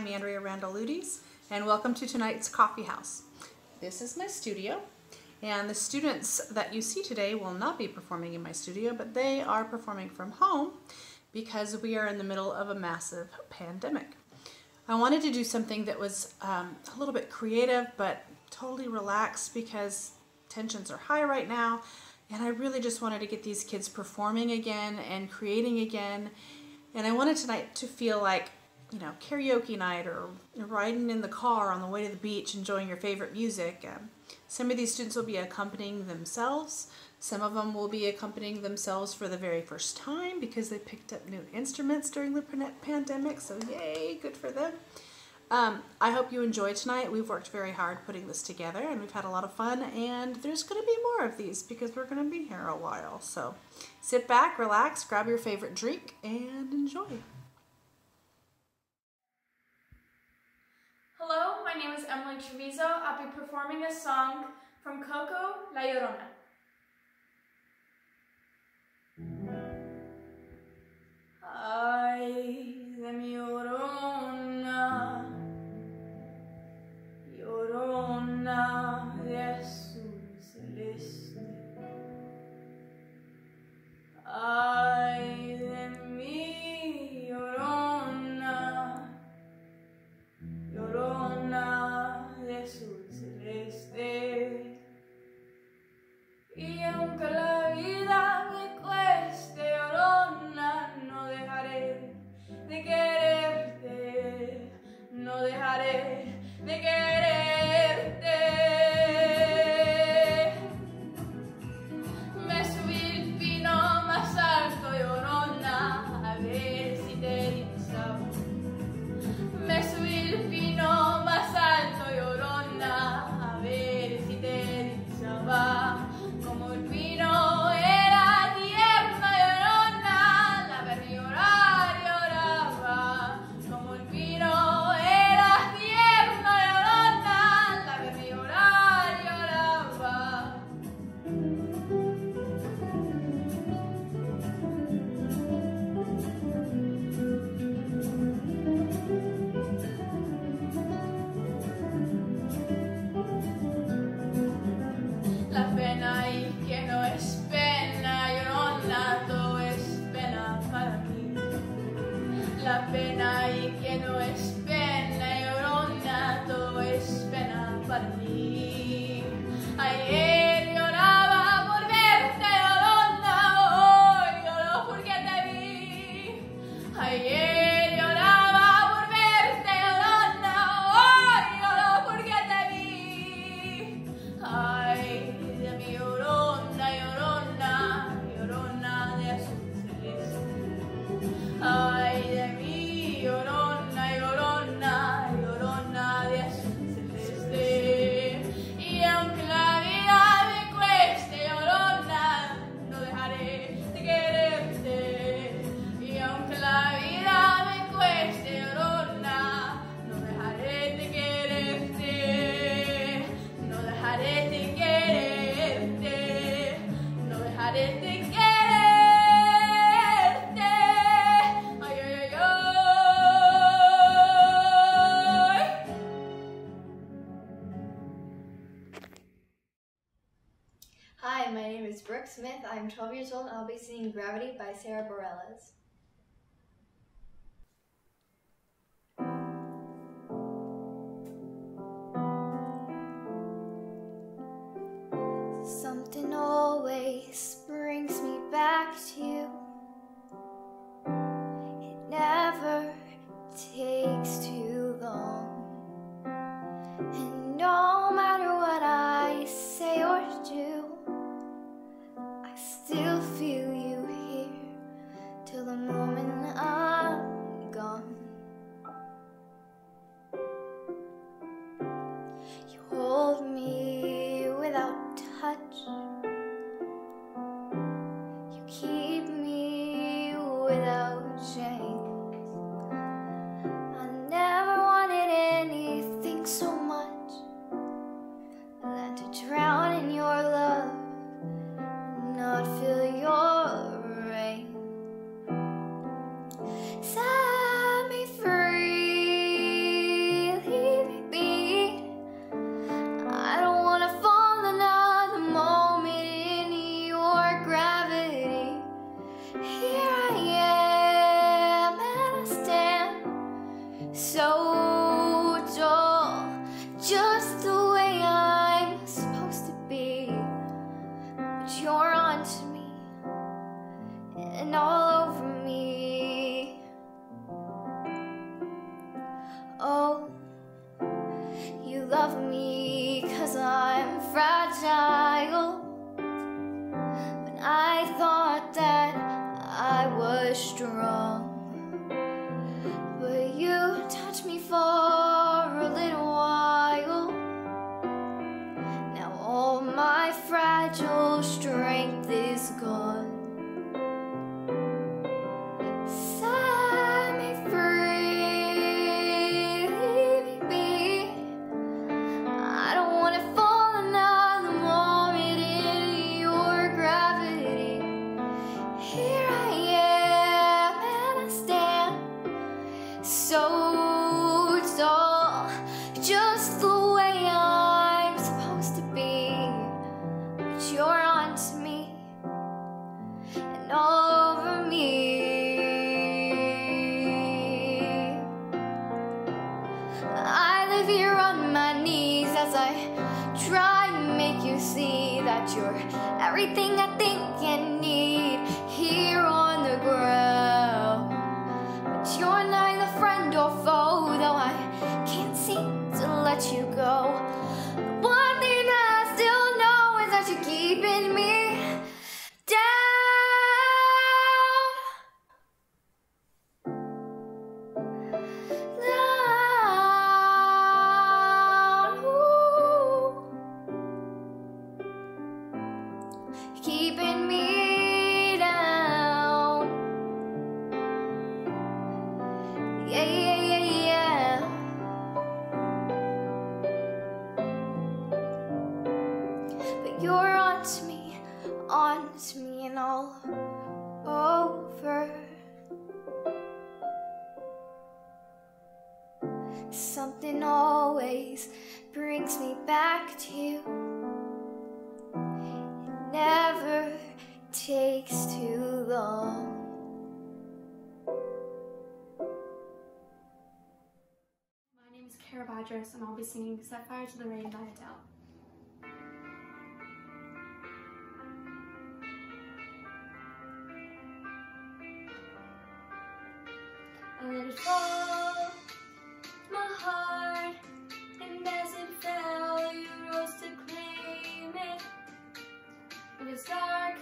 I'm Andrea Randall-Luyties, and welcome to tonight's Coffee House. This is my studio, and the students that you see today will not be performing in my studio, but they are performing from home because we are in the middle of a massive pandemic. I wanted to do something that was um, a little bit creative, but totally relaxed because tensions are high right now, and I really just wanted to get these kids performing again and creating again. And I wanted tonight to feel like you know, karaoke night or riding in the car on the way to the beach enjoying your favorite music. Um, some of these students will be accompanying themselves. Some of them will be accompanying themselves for the very first time because they picked up new instruments during the pandemic, so yay, good for them. Um, I hope you enjoy tonight. We've worked very hard putting this together and we've had a lot of fun and there's going to be more of these because we're going to be here a while. So sit back, relax, grab your favorite drink and enjoy. Hello, my name is Emily Trevizo. I'll be performing a song from Coco La Llorona. Ay de mi llorona, llorona de azul celeste. Ay years old I'll be singing Gravity by Sara Bareilles. verse, and I'll be singing "Set Fire to the Rain by Adele. I let it fall, my heart, and as it fell, you rose to claim it. It was dark,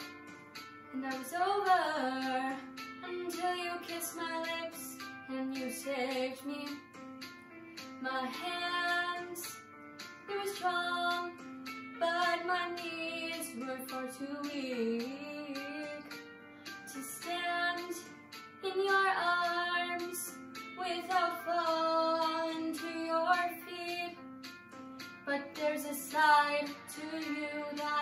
and I was over, until you kissed my lips, and you saved me. My hand strong, but my knees were far too weak to stand in your arms without falling to your feet. But there's a side to you that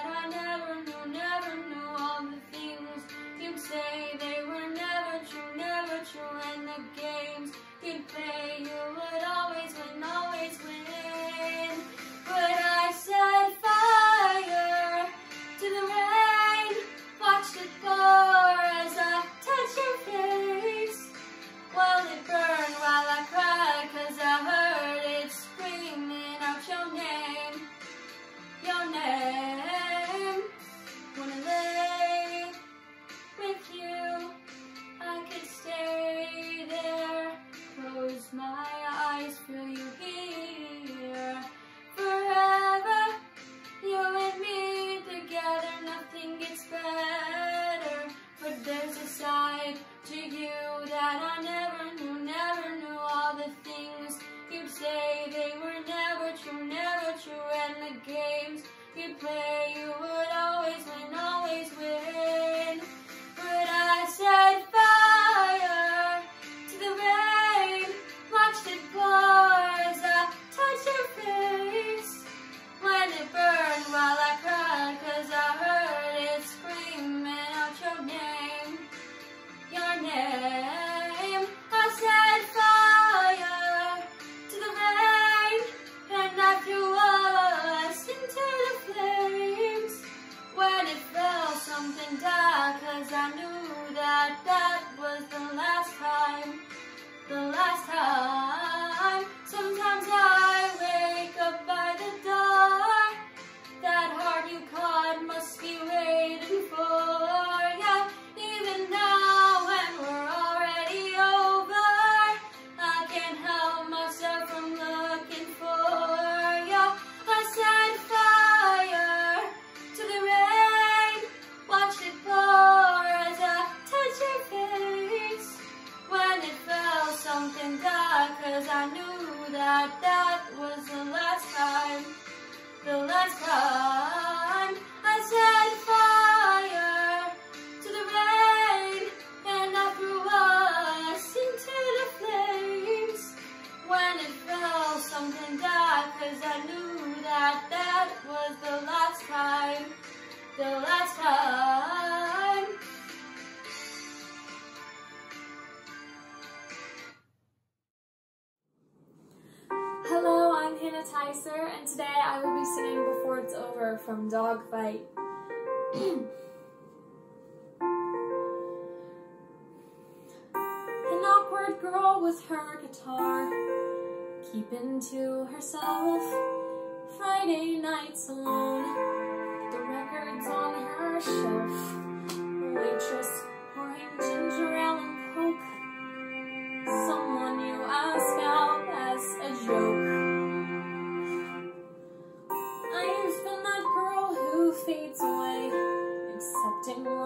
accepting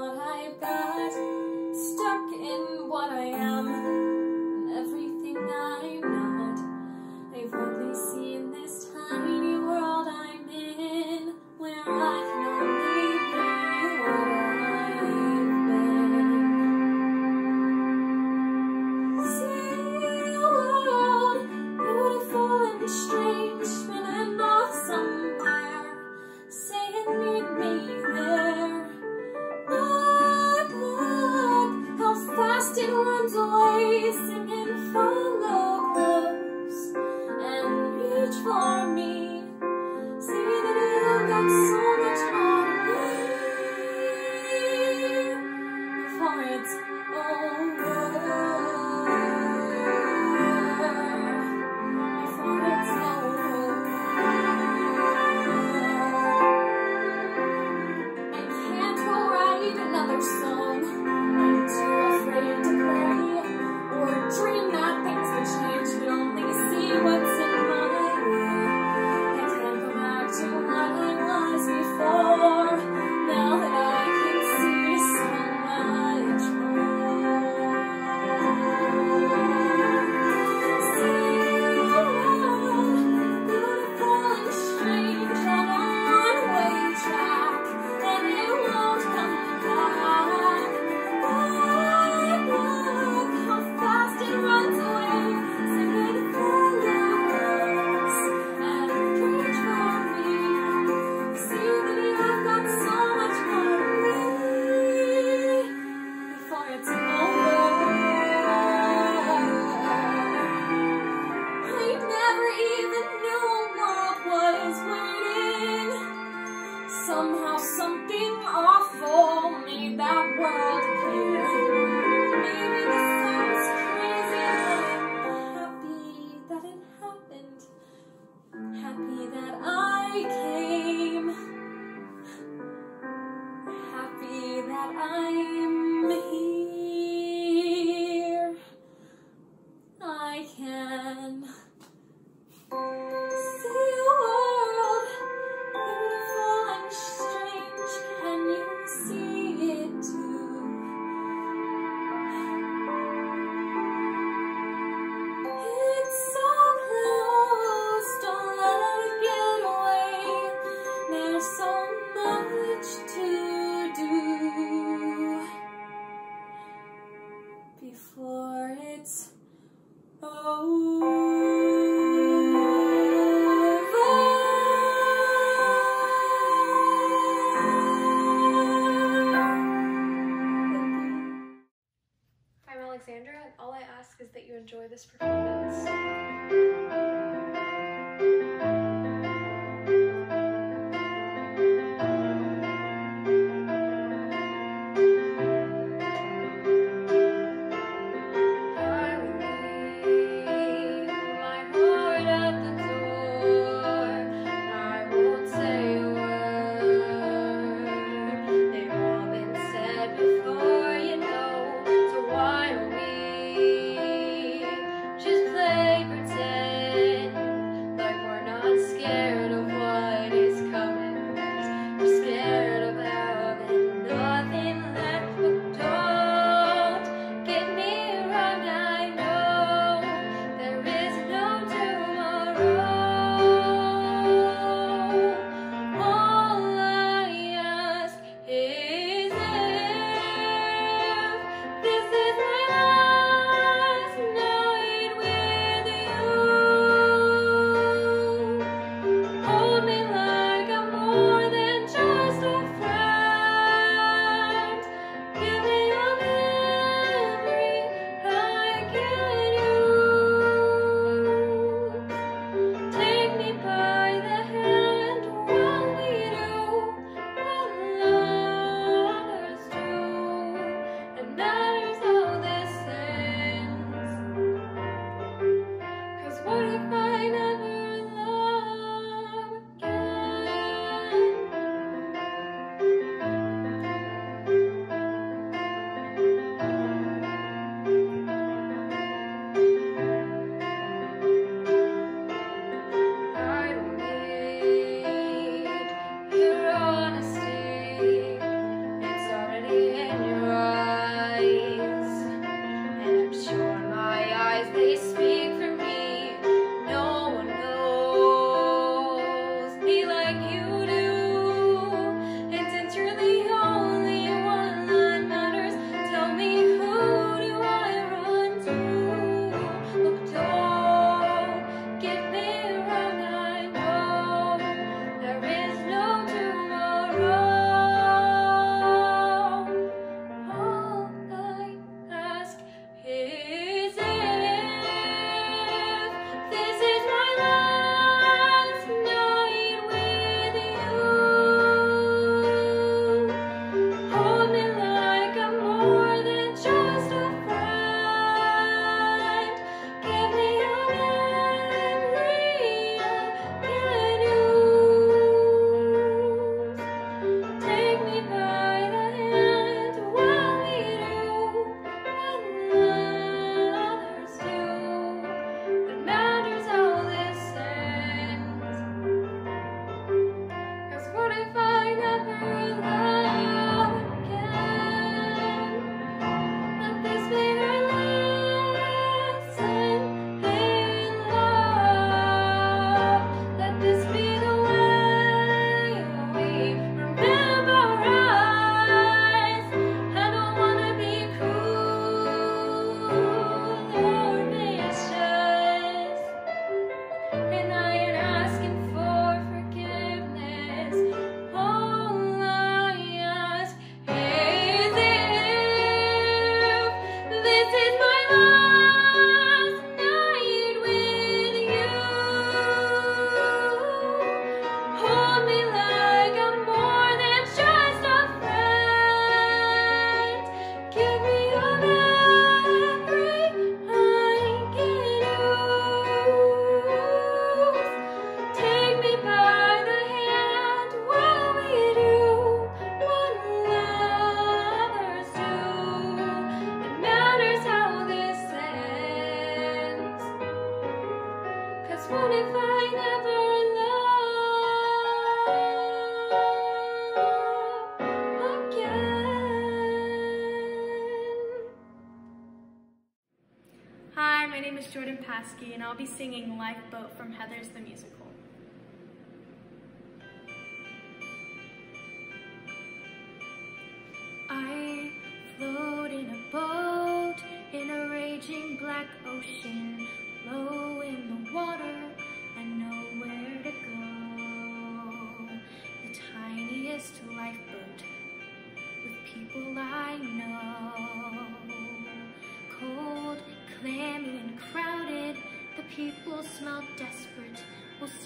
Somehow something awful made that world appear. Maybe I'll be singing Like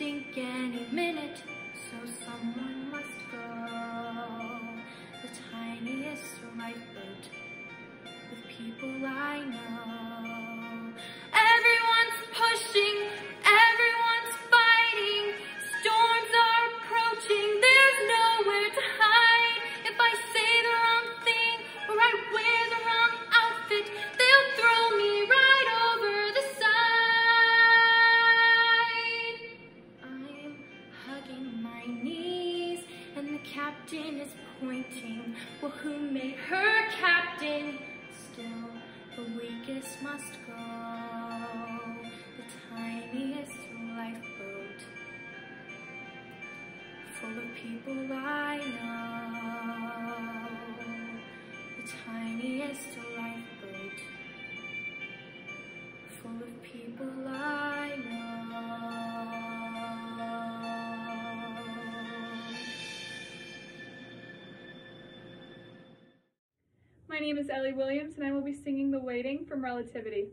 think anymore. name is Ellie Williams and I will be singing The Waiting from Relativity.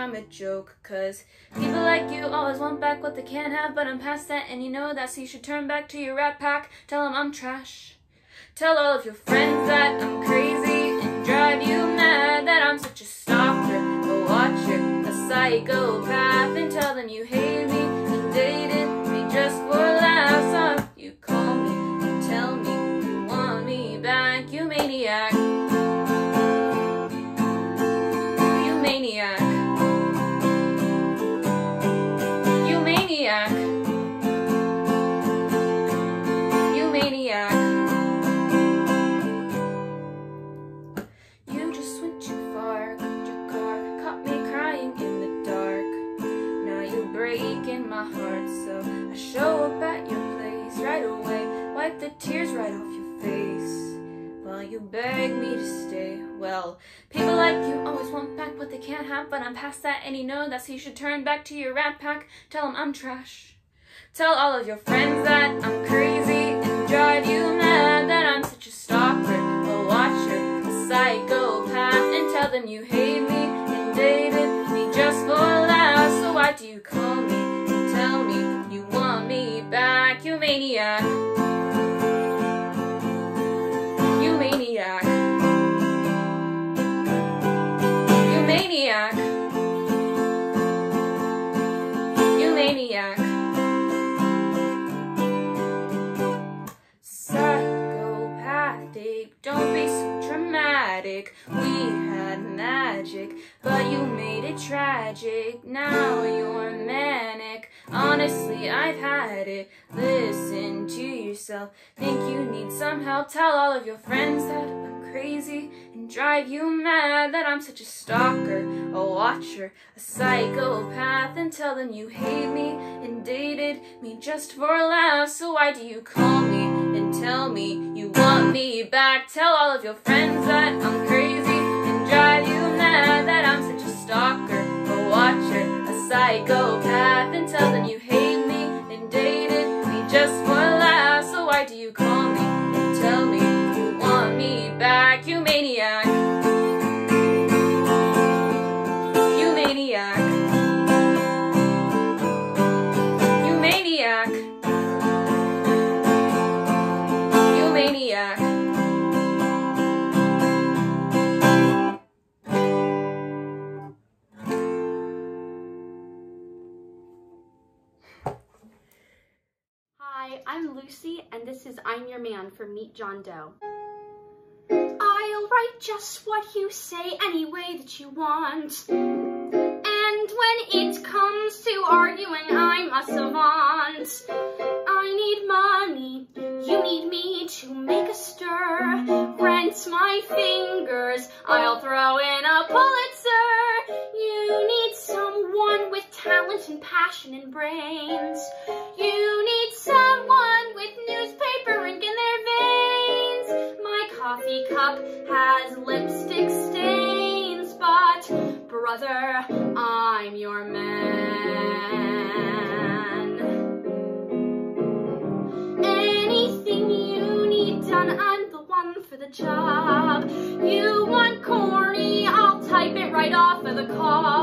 I'm a joke Cause people like you always want back what they can't have But I'm past that and you know that So you should turn back to your rat pack. Tell them I'm trash. Tell all of your friends that I'm crazy And drive you mad that I'm such a stalker. A watcher, a psychopath And tell them you hate you beg me to stay. Well, people like you always want back what they can't have, but I'm past that and you know that. so you should turn back to your rat pack. Tell them I'm trash. Tell all of your friends that I'm crazy and drive you mad that I'm such a stalker, a watcher, a psychopath, and tell them you hate me and dated me just for laughs. So why do you call me and tell me you want me back, you maniac? Yeah. Think you need some help? Tell all of your friends that I'm crazy and drive you mad that I'm such a stalker, a watcher, a psychopath, and tell them you hate me and dated me just for a laugh. So why do you call me and tell me you want me back? Tell all of your friends that I'm crazy and drive you mad that I'm such a stalker, a watcher, a psychopath, and tell them you you call me tell me you want me back? You maniac. I'm Your Man for Meet John Doe. I'll write just what you say any way that you want. And when it comes to arguing, I'm a savant. I need money, you need me to make a stir. Rent my fingers, I'll throw in a Pulitzer. You need someone with talent and passion and brains. You need someone with newspaper ink coffee cup has lipstick stains, but brother, I'm your man. Anything you need done, I'm the one for the job. You want corny, I'll type it right off of the cob.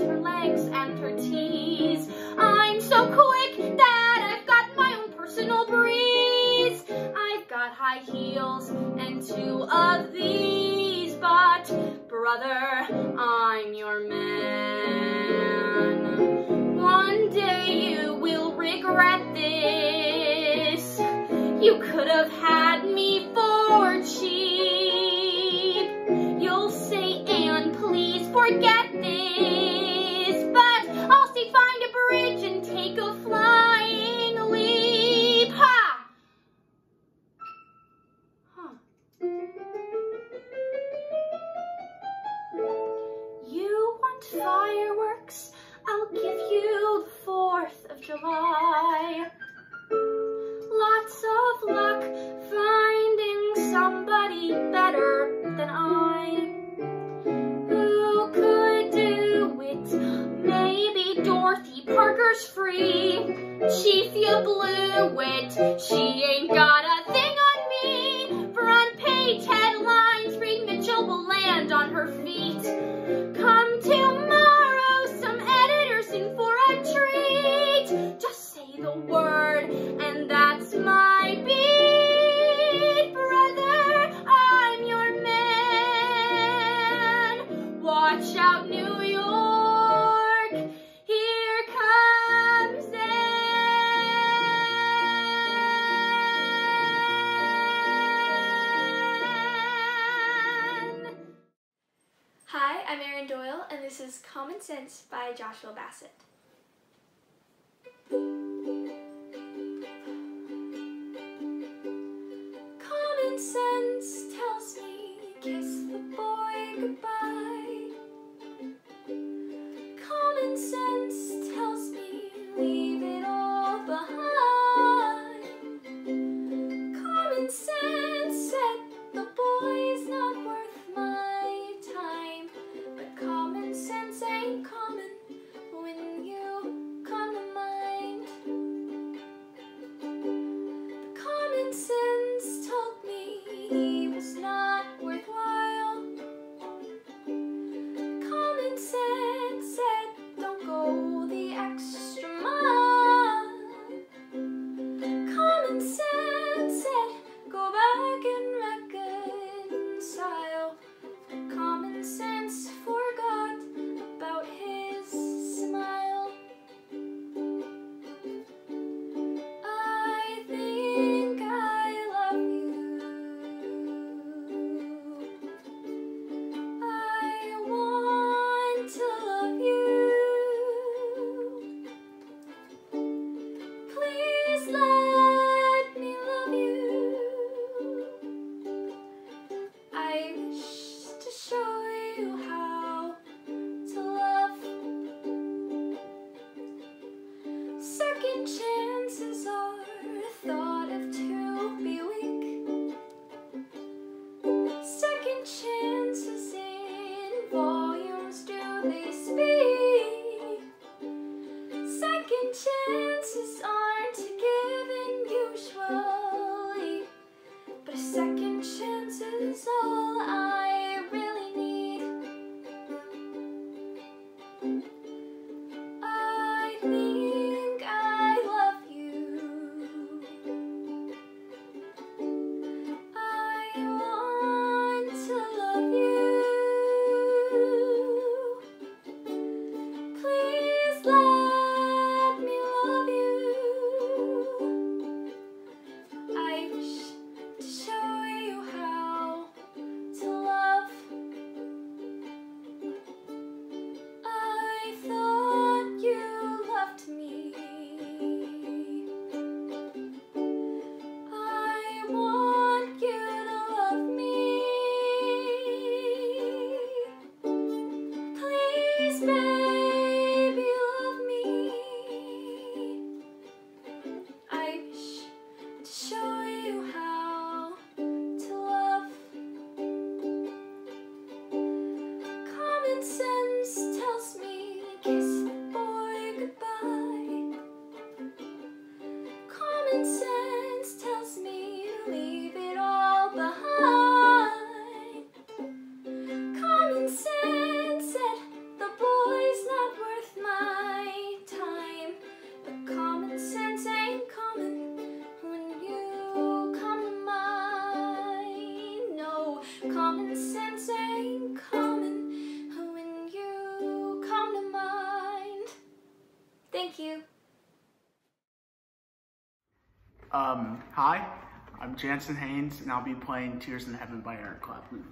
Her legs and her T's. I'm so quick that I've got my own personal breeze. I've got high heels and two of these, but brother, I'm your man. One day you will regret this. You could have had Doyle, and this is Common Sense by Joshua Bassett. Hi, I'm Janson Hanes, and I'll be playing Tears in Heaven by Eric Clapton.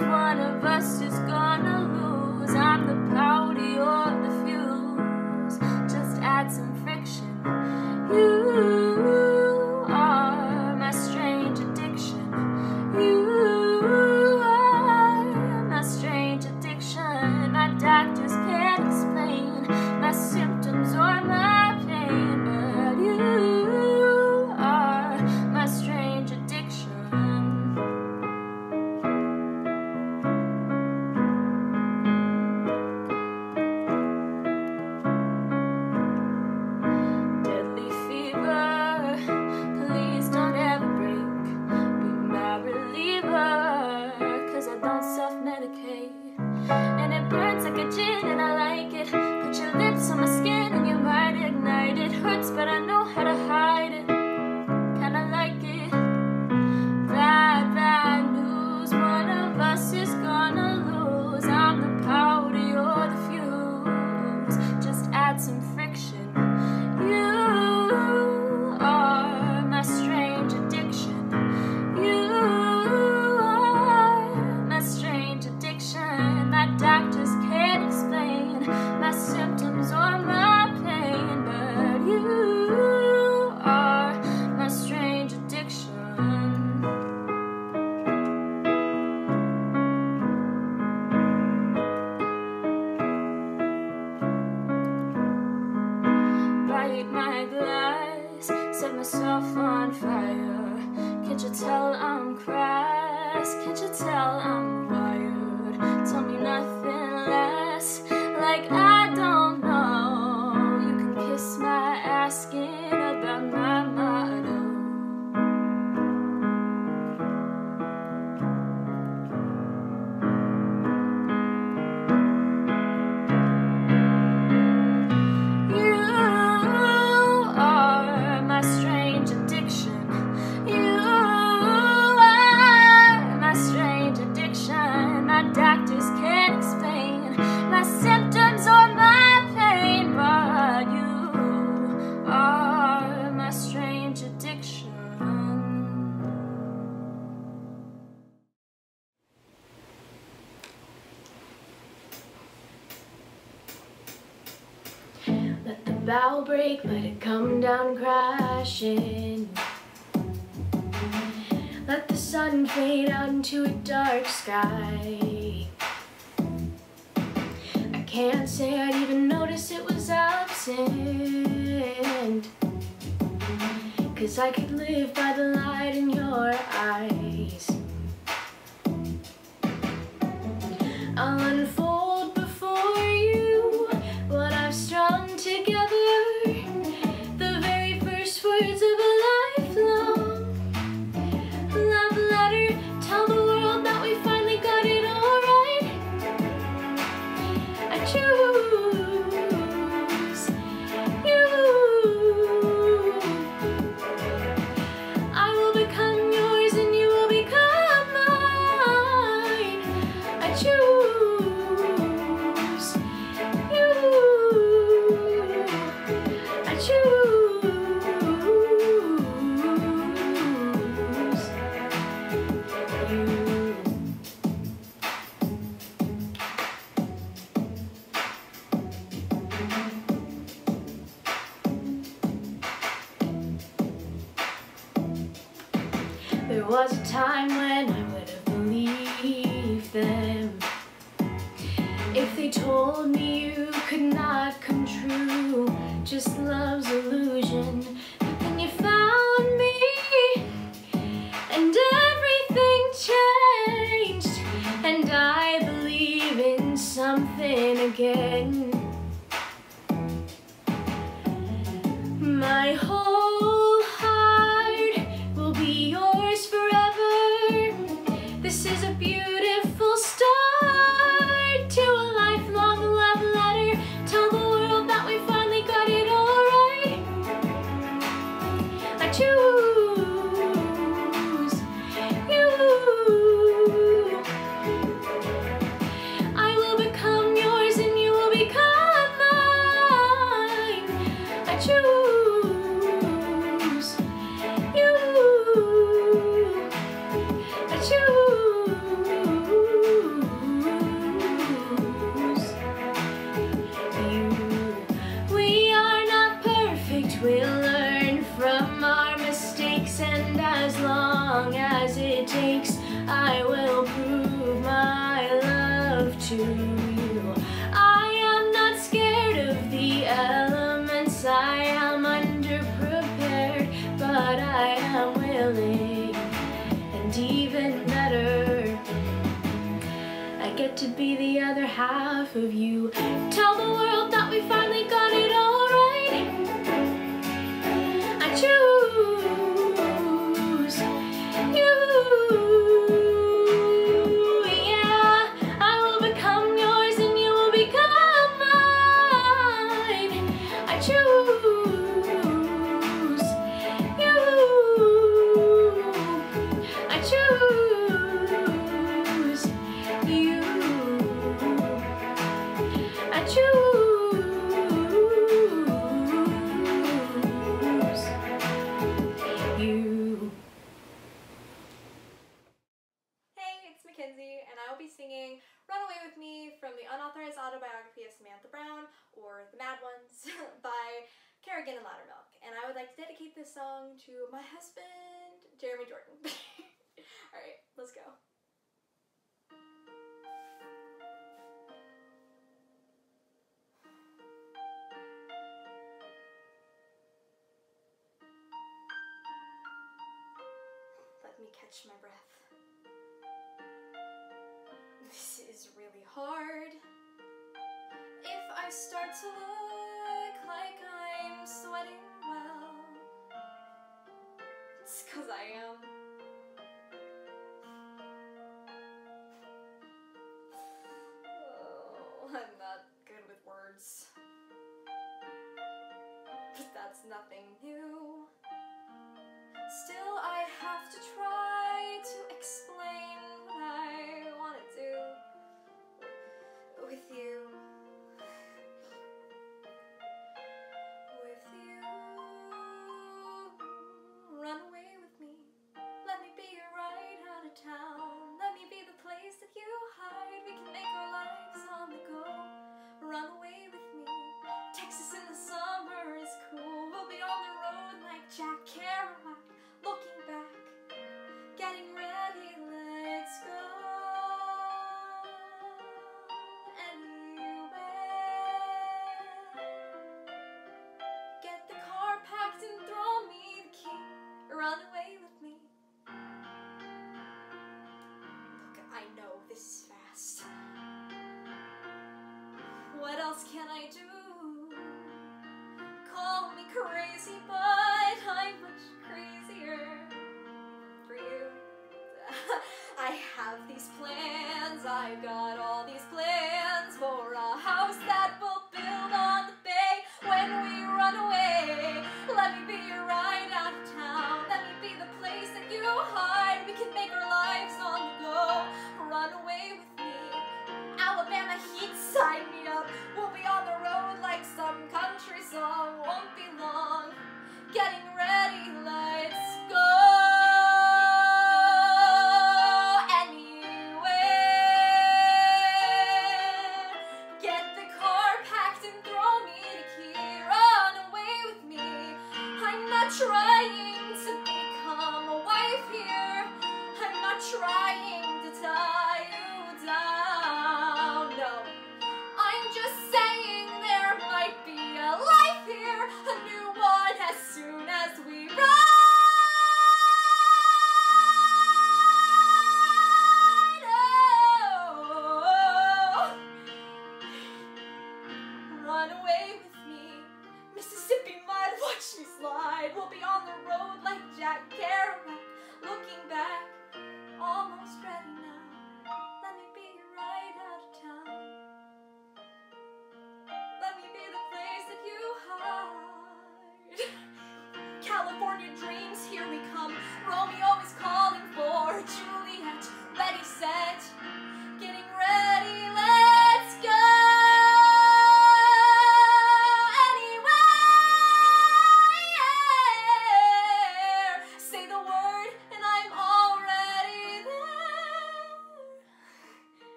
one of us is gonna lose. I'm the power. down crashing. Let the sun fade out into a dark sky. I can't say I'd even notice it was absent. Cause I could live by the light in your eyes. I'll unfold time when I would have believed them. If they told me you could not come true Just love's illusion. But then you found me And everything changed And I believe in something again. behalf of you. that's nothing new. Still, I have to try to explain what I want to do with you. With you. Run away with me. Let me be your ride out of town. Let me be the place that you hide. We can make our lives on the go. Run away with me. Texas in stay with me. Look, I know this is fast. What else can I do? Call me crazy, but I'm much crazier for you. I have these plans, I've got all these plans.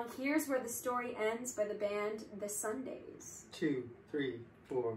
song Here's Where the Story Ends by the band The Sundays. Two, three, four.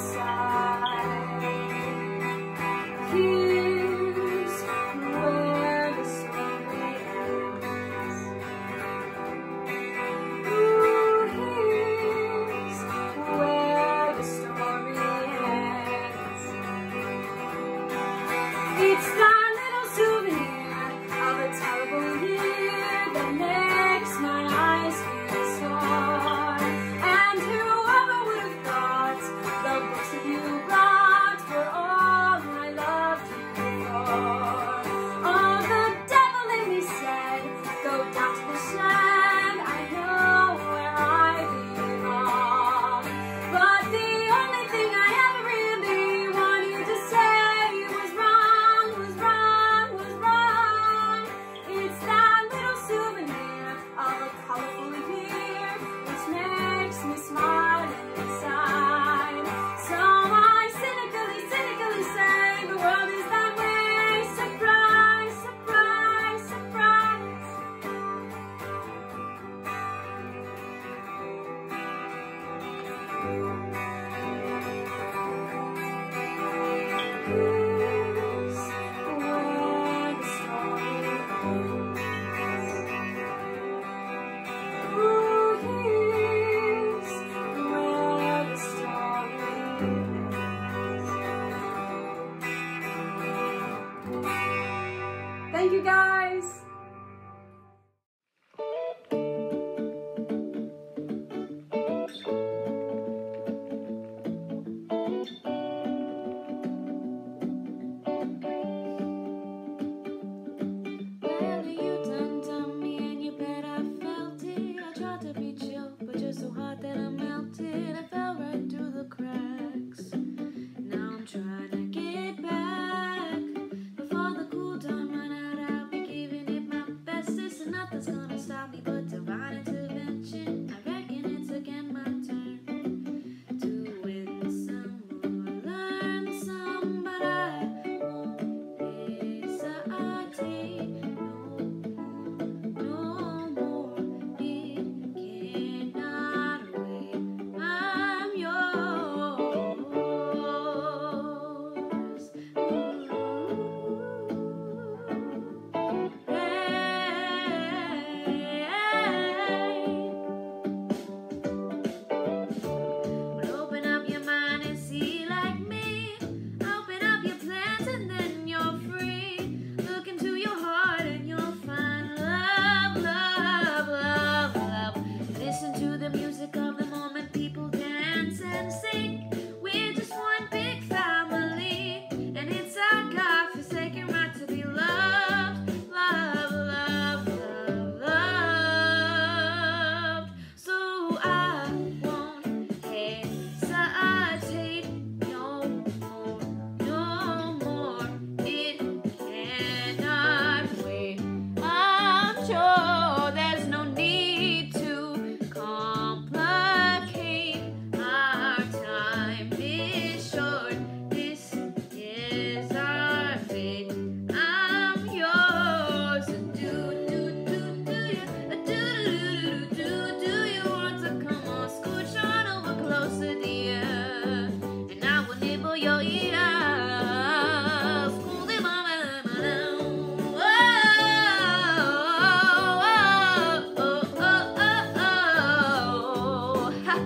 lights.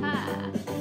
ha.